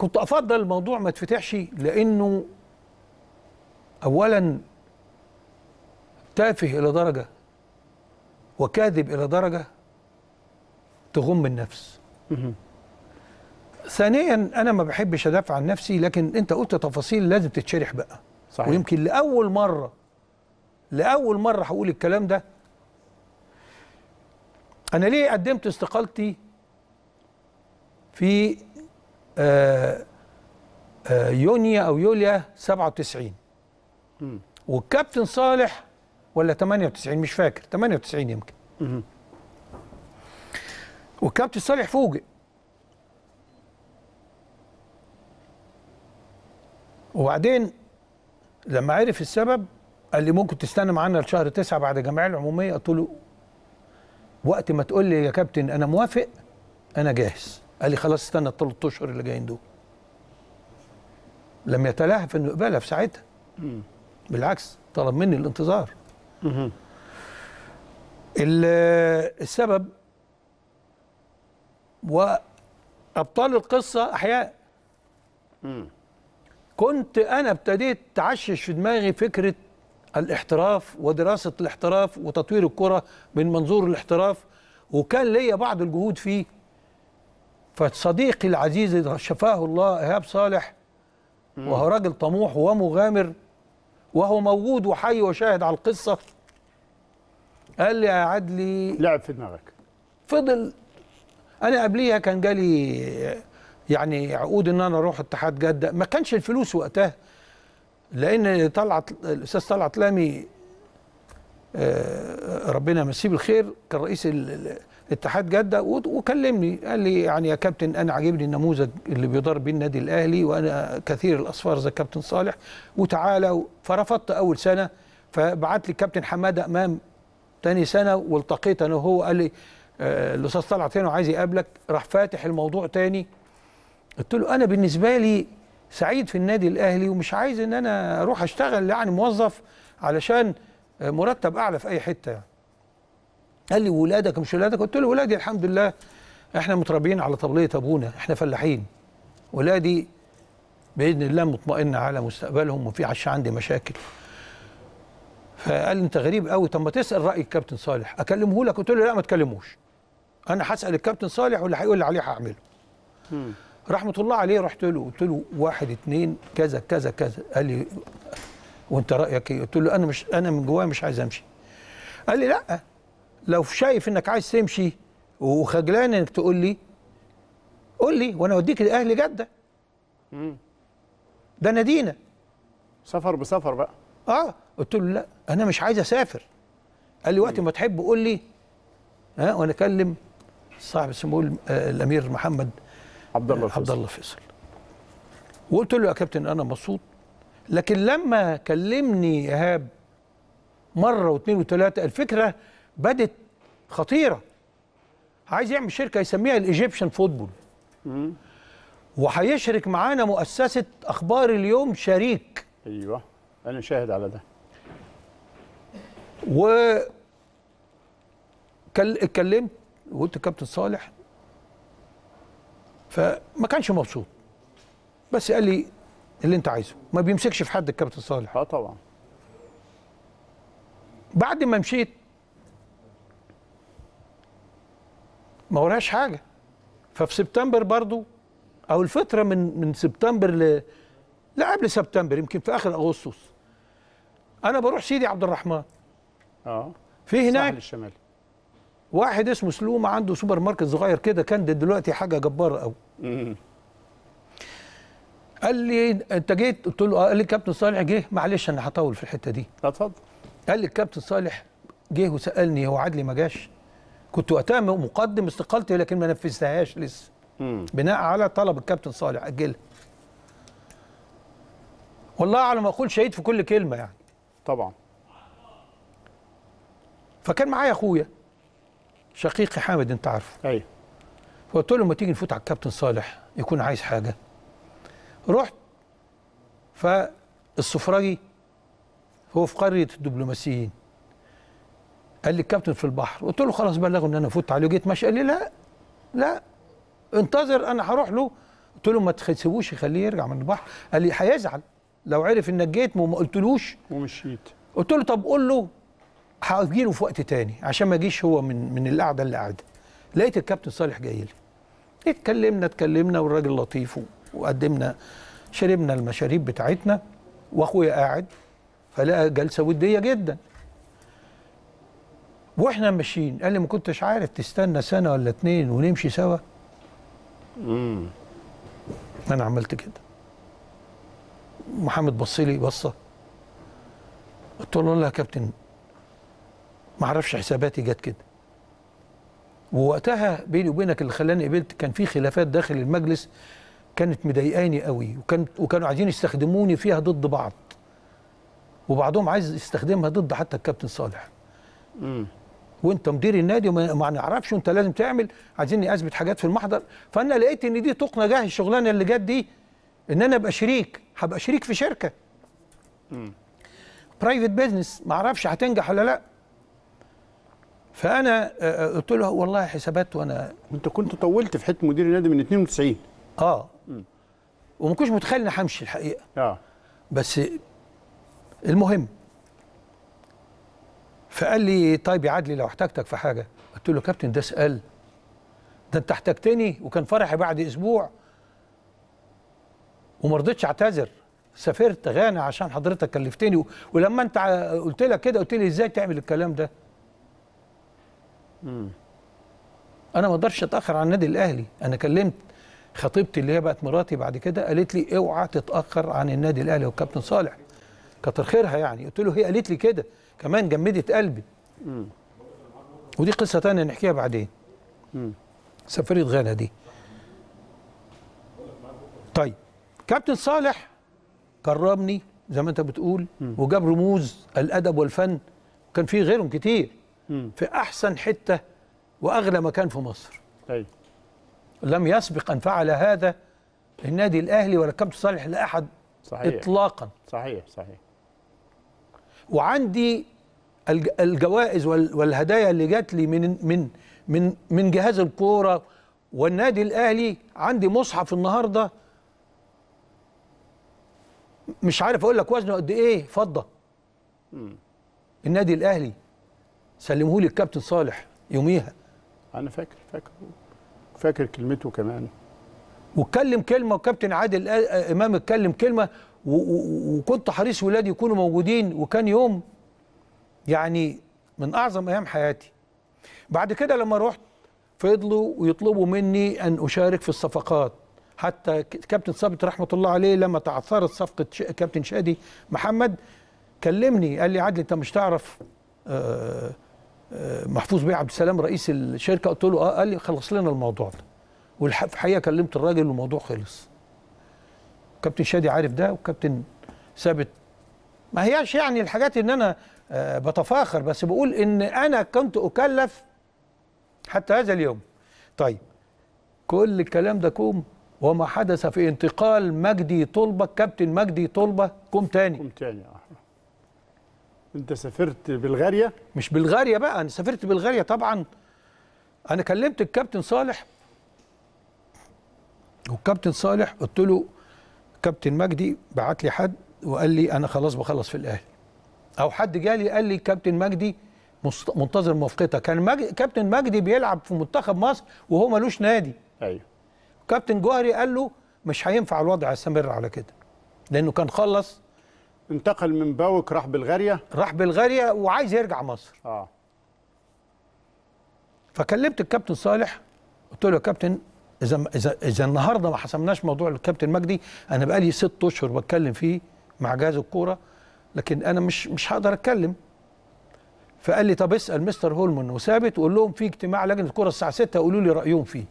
كنت أفضل الموضوع ما يتفتحش لأنه اولا تافه إلى درجة وكاذب إلى درجة تغم النفس. ثانيا أنا ما بحبش أدافع عن نفسي لكن أنت قلت تفاصيل لازم تتشرح بقى. صحيح. ويمكن لأول مرة لأول مرة هقول الكلام ده. أنا ليه قدمت استقالتي في يونيو أو يوليا 97 والكابتن صالح ولا 98 مش فاكر. 98 يمكن. والكابتن صالح فوجئ. وبعدين لما عرف السبب قال لي ممكن تستنى معانا لشهر تسعة بعد الجمعية العمومية؟ قلت له وقت ما تقول لي يا كابتن أنا موافق أنا جاهز. قال لي خلاص استنى الثلاث أشهر اللي جايين دول. لم يتلهف إنه يقبلها في ساعتها. بالعكس طلب مني الانتظار. ال- السبب وأبطال القصة أحياء. كنت أنا ابتديت تعشش في دماغي فكرة الاحتراف ودراسة الاحتراف وتطوير الكرة من منظور الاحتراف وكان ليا بعض الجهود فيه. فصديقي العزيز شفاه الله إيهاب صالح وهو راجل طموح ومغامر وهو موجود وحي وشاهد على القصة قال لي يا عدلي لعب في دماغك. فضل. أنا قبليها كان جالي يعني عقود إن أنا أروح اتحاد جدة. ما كانش الفلوس وقتها لأن طلعت الأستاذ طلعت لامي ربنا يمسيه بالخير. كان رئيس اتحاد جدة وكلمني قال لي يعني يا كابتن أنا عاجبني النموذج اللي بيدار بيه النادي الأهلي وأنا كثير الأصفار زي كابتن صالح. وتعالى فرفضت أول سنة. فبعت لي كابتن حمادة أمام تاني سنة والتقيت أنا وهو. قال لي آه، الأستاذ طلعت هنا وعايز يقابلك. راح فاتح الموضوع تاني. قلت له أنا بالنسبة لي سعيد في النادي الأهلي ومش عايز إن أنا أروح أشتغل يعني موظف علشان آه، مرتب أعلى في أي حتة. يعني. قال لي ولادك مش ولادك؟ قلت له ولادي الحمد لله إحنا متربيين على طبليه أبونا إحنا فلاحين. ولادي بإذن الله مطمئن على مستقبلهم وفي عش عندي مشاكل. فقال لي أنت غريب قوي طب ما تسأل رأي الكابتن صالح. أكلمه لك؟ قلت له لا ما تكلموش. أنا هسأل الكابتن صالح واللي هيقول لي عليه هعمله. رحمة الله عليه رحت له قلت له واحد اتنين كذا كذا كذا. قال لي وانت رأيك إيه؟ قلت له أنا مش أنا من جوايا مش عايز أمشي. قال لي لأ لو شايف إنك عايز تمشي وخجلان إنك تقول لي قول لي وأنا أوديك لأهل جدة. ده نادينا. سفر بسفر بقى. آه قلت له لأ أنا مش عايز أسافر. قال لي وقت ما تحب قول لي. ها وأنا أكلم صاحب اسمه آه الأمير محمد عبد الله عبد الفيصل. الله فيصل وقلت له يا كابتن أنا مبسوط لكن لما كلمني إيهاب مرة واثنين وثلاثة الفكرة بدت خطيرة. عايز يعمل شركة يسميها ال Egyptian football. وهيشرك معانا مؤسسة أخبار اليوم شريك. أيوه أنا شاهد على ده. و كل- اتكلمت وقلت كابتن صالح فما كانش مبسوط. بس قال لي اللي انت عايزه. ما بيمسكش في حد الكابتن صالح. آه طبعا. بعد ما مشيت ما وراش حاجة. ففي سبتمبر برضو أو الفترة من من سبتمبر ل لا قبل سبتمبر يمكن في آخر أغسطس. أنا بروح سيدي عبد الرحمن. آه. في هناك الساحل الشمالي واحد اسمه سلومة عنده سوبر ماركت صغير كده كان دلوقتي حاجة جبارة قوي. قال لي انت جيت؟ قلت له آه قال لي كابتن صالح جه. معلش أنا هطول في الحتة دي. لا اتفضل. قال لي الكابتن صالح جه وسألني هو عدلي ما جاش؟ كنت وقتها مقدم استقالتي لكن ما نفذتهاش لسه. مم. بناء على طلب الكابتن صالح اجلها والله على ما أقول شهيد في كل كلمة يعني. طبعا. فكان معايا أخويا شقيقي حامد أنت عارفه. أيوه. فقلت له ما تيجي نفوت على الكابتن صالح يكون عايز حاجة؟ رحت فالسفراجي هو في قرية الدبلوماسيين قال لي الكابتن في البحر. قلت له خلاص بلغوا إن أنا فوت. عليه جيت. ماشي. قال لي لا لا. انتظر أنا هروح له. قلت له ما تسيبوش يخليه يرجع من البحر. قال لي هيزعل. لو عرف إنك جيت وما قلتلوش. ومشيت. قلت له طب قول له هجي له في وقت تاني عشان ما يجيش هو من من القعدة اللي قاعدة. لقيت الكابتن صالح جاي لي. اتكلمنا اتكلمنا والراجل لطيف وقدمنا شربنا المشاريب بتاعتنا واخويا قاعد فلقى جلسة ودية جدا. وإحنا ماشيين قال لي ما كنتش عارف تستنى سنة ولا اتنين ونمشي سوا. امم أنا عملت كده. محمد بص لي بصة. قلت له لا يا كابتن ما أعرفش حساباتي جت كده. ووقتها بيني وبينك اللي خلاني قبلت كان في خلافات داخل المجلس كانت مضايقاني قوي وكان وكانوا عايزين يستخدموني فيها ضد بعض. وبعضهم عايز يستخدمها ضد حتى الكابتن صالح. امم وانت مدير النادي وما ما نعرفش وانت لازم تعمل عايزيني اثبت حاجات في المحضر. فأنا لقيت إن دي طوق نجاة الشغلانة اللي جت دي إن أنا أبقى شريك هبقى شريك في شركة. private business ما أعرفش هتنجح ولا لأ. فأنا آه، آه، قلت له والله حسابات وأنا وانت كنت طولت في حتة مدير النادي من 92 آه. وما كنتش متخيل إني همشي الحقيقة. آه. بس المهم فقال لي طيب يا عدلي لو احتجتك في حاجة. قلت له كابتن ده اسال ده أنت احتجتني وكان فرحي بعد أسبوع. وما رضيتش أعتذر. سافرت غانا عشان حضرتك كلفتني. و- ولما أنت قلت لك كده قلت لي إزاي تعمل الكلام ده؟ أنا ما أقدرش أتأخر عن النادي الأهلي. أنا كلمت خطيبتي اللي هي بقت مراتي بعد كده قالت لي اوعى تتأخر عن النادي الأهلي والكابتن صالح. كتر خيرها يعني. قلت له هي قالت لي كده كمان جمدت قلبي. ودي قصة تانية نحكيها بعدين. سفرية غانا دي. طيب كابتن صالح كرمني زي ما انت بتقول وجاب رموز الأدب والفن. كان في غيرهم كتير. مم. في أحسن حتة وأغلى مكان في مصر. أيوه لم يسبق أن فعل هذا النادي الأهلي ولا الكابتن صالح لأحد صحيح. اطلاقا. صحيح صحيح. وعندي الج- الجوائز وال- والهدايا اللي جات لي من من من من جهاز الكورة والنادي الأهلي عندي مصحف النهارده. مش عارف أقول لك وزنه قد إيه. فضه النادي الأهلي سلمه لي الكابتن صالح يوميها. أنا فاكر فاكر. فاكر كلمته كمان. واتكلم كلمة وكابتن عادل آ- آ- إمام اتكلم كلمة وكنت حريص ولادي يكونوا موجودين وكان يوم يعني من أعظم أيام حياتي. بعد كده لما رحت فضلوا ويطلبوا مني أن أشارك في الصفقات. حتى كابتن ثابت رحمة الله عليه لما تعثرت صفقة كابتن شادي محمد كلمني قال لي عادل أنت مش تعرف آه، آه، محفوظ بيه عبد السلام رئيس الشركة قلت له آه قال لي خلص لنا الموضوع ده. والحقيقة الحقيقة كلمت الراجل والموضوع خلص. كابتن شادي عارف ده وكابتن ثابت. ما هياش يعني الحاجات إن أنا آه، بتفاخر بس بقول إن أنا كنت أكلف حتى هذا اليوم. طيب كل الكلام ده كوم وما حدث في انتقال مجدي طلبة. كابتن مجدي طلبة كوم تاني. كوم تاني آه. انت سافرت بلغاريا؟ مش بلغاريا بقى أنا سافرت بلغاريا طبعا. أنا كلمت الكابتن صالح. والكابتن صالح قلت له كابتن مجدي بعت لي حد وقال لي أنا خلاص بخلص في الأهلي. أو حد جالي قال لي كابتن مجدي منتظر موافقتها كان مج... كابتن مجدي بيلعب في منتخب مصر وهو ملوش نادي. أيوه. كابتن جوهري قال له مش هينفع الوضع يستمر على كده. لأنه كان خلص انتقل من باوك راح بلغاريا. راح بلغاريا وعايز يرجع مصر. آه. فكلمت الكابتن صالح قلت له يا كابتن إذا اذا إذا النهارده ما حسمناش موضوع الكابتن مجدي أنا بقالي ست أشهر بتكلم فيه مع جهاز الكورة لكن أنا مش مش هقدر أتكلم. فقال لي طب اسأل مستر هولمان وثابت وقول لهم في اجتماع لجنة الكورة الساعة 6 قولوا لي رأيهم فيه.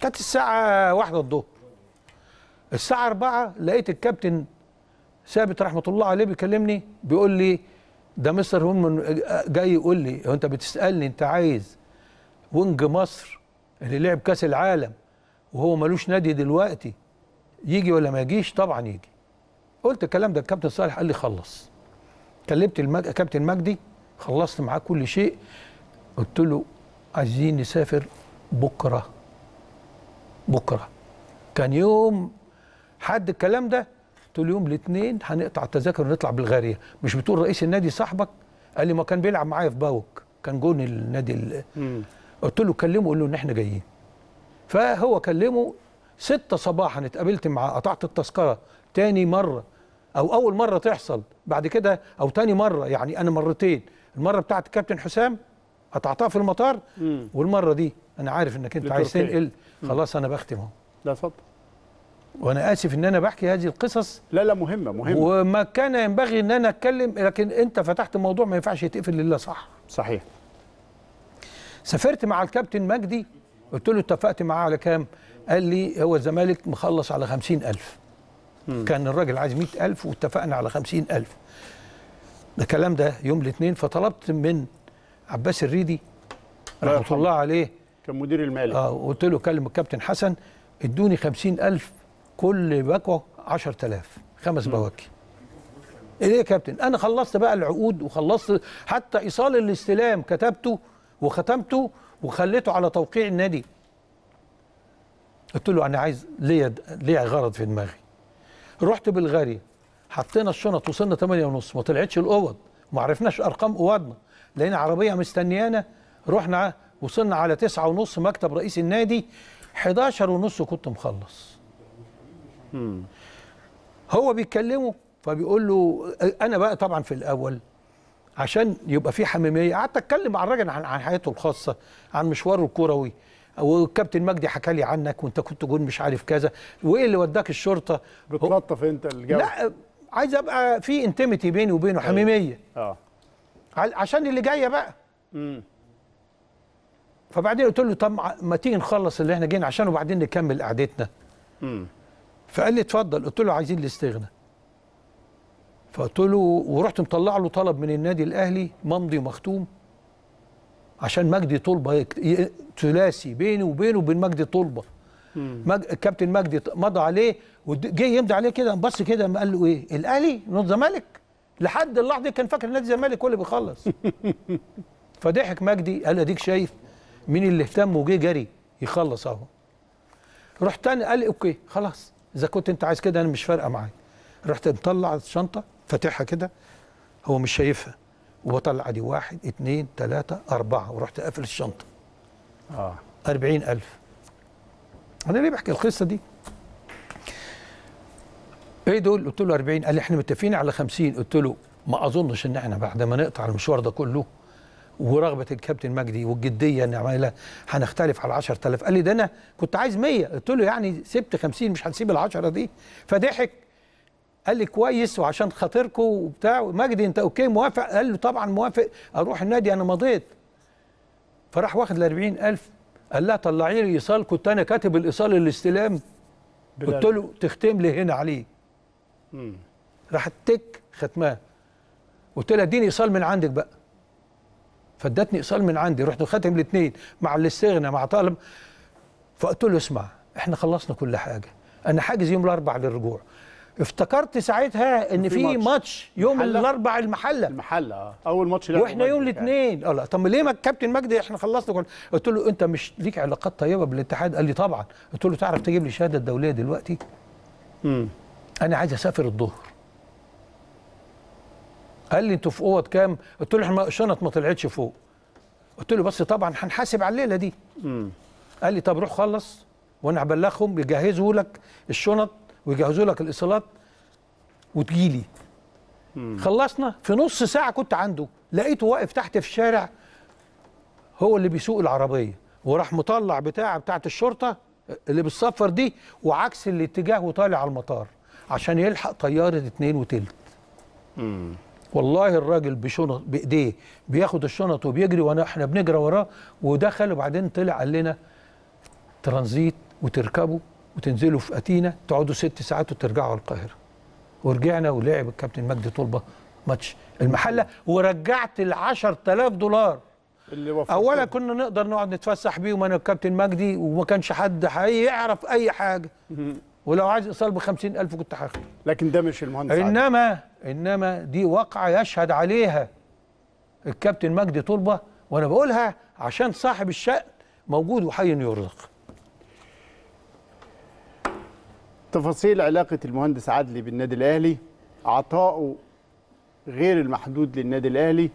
كانت الساعة واحدة الظهر. الساعة 4 لقيت الكابتن ثابت رحمة الله عليه بيكلمني بيقول لي ده مستر هولمان جاي يقول لي هو أنت بتسألني أنت عايز وينج مصر اللي لعب كأس العالم وهو ملوش نادي دلوقتي يجي ولا ما يجيش؟ طبعا يجي. قلت الكلام ده الكابتن صالح قال لي خلص. كلمت المج... كابتن مجدي خلصت معاه كل شيء. قلت له عايزين نسافر بكرة بكرة. كان يوم حد الكلام ده قلت له يوم الاثنين هنقطع التذاكر ونطلع بالغاريه مش بتقول رئيس النادي صاحبك؟ قال لي ما كان بيلعب معايا في باوك كان جون النادي. قلت له كلمه قول له إن إحنا جايين. فهو كلمه ستة صباحا اتقابلت معاه قطعت التذكرة. تاني مرة أو أول مرة تحصل بعد كده أو تاني مرة يعني أنا مرتين. المرة بتاعت الكابتن حسام قطعتها في المطار مم. والمرة دي أنا عارف إنك أنت عايز. تنقل خلاص أنا بختم أهو. لا اتفضل. وأنا آسف إن أنا بحكي هذه القصص. لا لا مهمة مهمة. وما كان ينبغي إن أنا أتكلم لكن أنت فتحت موضوع ما ينفعش يتقفل إلا صح. صحيح. سافرت مع الكابتن مجدي قلت له اتفقت معاه على كام؟ قال لي هو الزمالك مخلص على خمسين ألف. مم. كان الراجل عايز مئة ألف واتفقنا على خمسين ألف. ده الكلام ده يوم الاثنين فطلبت من عباس الريدي يرحمه. الله عليه كان مدير المالي آه قلت له كلم الكابتن حسن ادوني خمسين ألف كل بكوة عشر تلاف خمس بواكي. إيه يا كابتن؟ أنا خلصت بقى العقود وخلصت حتى إيصال الاستلام كتبته وختمته وخليته على توقيع النادي. قلت له أنا عايز ليا ليا غرض في دماغي. رحت بالغاريه حطينا الشنط وصلنا 8 ونص ما طلعتش الأوض ما عرفناش أرقام أوضنا. لقينا عربية مستنيانا رحنا وصلنا على 9 ونص مكتب رئيس النادي 11 ونص كنت مخلص. مم. هو بيتكلمه فبيقول له أنا بقى طبعا في الأول عشان يبقى في حميمية قعدت أتكلم مع الراجل عن عن حياته الخاصة عن مشواره الكروي والكابتن مجدي حكى لي عنك وأنت كنت جون مش عارف كذا وإيه اللي وداك الشرطة بتلطف أنت الجو لا عايز أبقى في انتمتي بيني وبينه حميمية آه عشان اللي جاية بقى مم. فبعدين قلت له طب ما تيجي نخلص اللي إحنا جايين عشان وبعدين نكمل قعدتنا مم. فقال لي اتفضل. قلت له عايزين الاستغنى فقلت له ورحت مطلع له طلب من النادي الأهلي ممضي مختوم عشان مجدي طلبة ثلاثي بيني وبينه وبين مجدي طلبة. مج... الكابتن مجدي مضى عليه وجه يمضي عليه كده بص كده قال له إيه؟ الأهلي نادي الزمالك. لحد اللحظة دي كان فاكر نادي الزمالك هو اللي بيخلص. فضحك مجدي قال أديك شايف مين اللي اهتم وجه جري يخلص أهو. رحت تاني قال لي أوكي خلاص. إذا كنت أنت عايز كده أنا مش فارقة معايا. رحت مطلع الشنطة فاتحها كده. هو مش شايفها. وبطلع دي واحد اتنين تلاتة أربعة ورحت قافل الشنطة. آه. أربعين ألف. أنا ليه بحكي القصة دي؟ إيه دول؟ قلت له 40 قال لي إحنا متفقين على 50 قلت له ما أظنش إن إحنا بعد ما نقطع المشوار ده كله ورغبة الكابتن مجدي والجدية إن عمالة هنختلف على 10000 قال لي ده أنا كنت عايز 100 قلت له يعني سبت 50 مش هنسيب ال 10 دي. فضحك. قال لي كويس وعشان خاطركم وبتاع. مجدي أنت أوكي موافق؟ قال له طبعا موافق. أروح النادي أنا مضيت فراح واخد ال 40000 قال لها طلعي لي إيصال. كنت أنا كاتب الإيصال الاستلام. قلت له تختم لي هنا عليه. راحت تك ختماه قلت لها اديني إيصال من عندك بقى. فادتني ايصال من عندي رحت خاتم الاثنين مع الاستغنى مع طالب. فقلت له اسمع إحنا خلصنا كل حاجة. أنا حاجز يوم الاربع للرجوع. افتكرت ساعتها إن في ماتش. ماتش يوم؟ الاربع المحلة. المحل آه. أول ماتش لعبه وإحنا يوم. الاثنين. آه لا طب ليه ما الكابتن مجدي إحنا خلصنا كل؟ قلت له أنت مش ليك علاقات طيبة بالاتحاد؟ قال لي طبعا. قلت له تعرف تجيب لي شهادة دولية دلوقتي؟ مم. أنا عايز أسافر الظهر. قال لي أنتوا في أوض كام؟ قلت له إحنا الشنط ما طلعتش فوق. قلت له بس طبعا هنحاسب على الليلة دي. مم. قال لي طب روح خلص وأنا هبلغهم يجهزوا لك الشنط ويجهزوا لك الايصالات وتجيلي مم. خلصنا. في نص ساعة كنت عنده. لقيته واقف تحت في الشارع هو اللي بيسوق العربية. وراح مطلع بتاعه بتاعه الشرطة اللي بتصفر دي وعكس الاتجاه وطالع على المطار عشان يلحق طيارة اتنين وتلت. مم. والله الراجل بشنط بإيديه بياخد الشنط وبيجري وانا إحنا بنجري وراه ودخل وبعدين طلع قال لنا ترانزيت وتركبوا وتنزلوا في أتينا تقعدوا ست ساعات وترجعوا على القاهرة. ورجعنا ولعب الكابتن مجدي طلبة ماتش المحلة ورجعت ال 10000 دولار. اللي اولا كنا نقدر نقعد نتفسح بيهم أنا والكابتن مجدي وما كانش حد هيعرف أي حاجة. ولو عايز إيصال ب 50000 كنت هاخده لكن ده مش المهندس عادل. إنما إنما دي واقعة يشهد عليها الكابتن مجدي طلبة وأنا بقولها عشان صاحب الشأن موجود وحي يرزق تفاصيل علاقة المهندس عدلي بالنادي الأهلي عطائه غير المحدود للنادي الأهلي